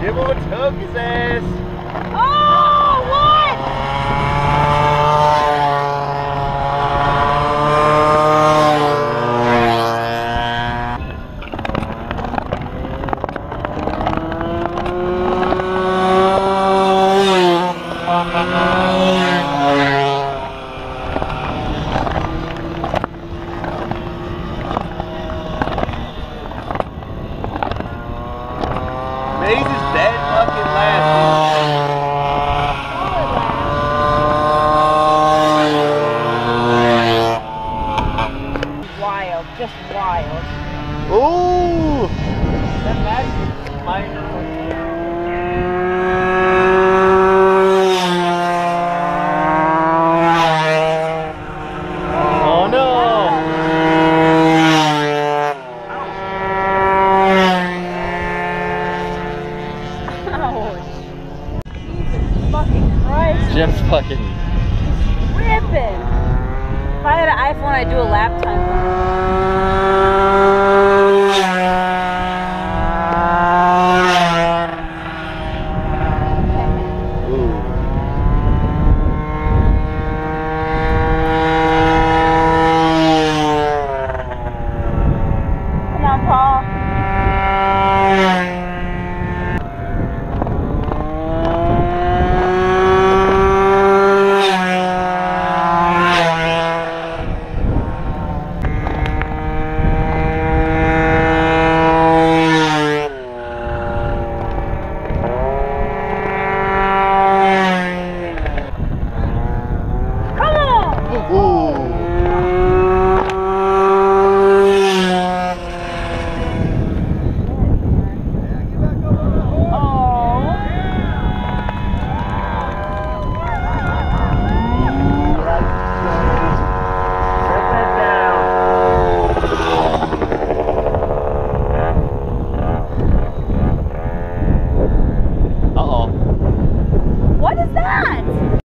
Jimbo took his ass. Oh, what? Maze is dead fucking last. Wild, just wild. Ooh! That bad? Fucking. Ripping. If I had an iPhone, I'd do a lap time.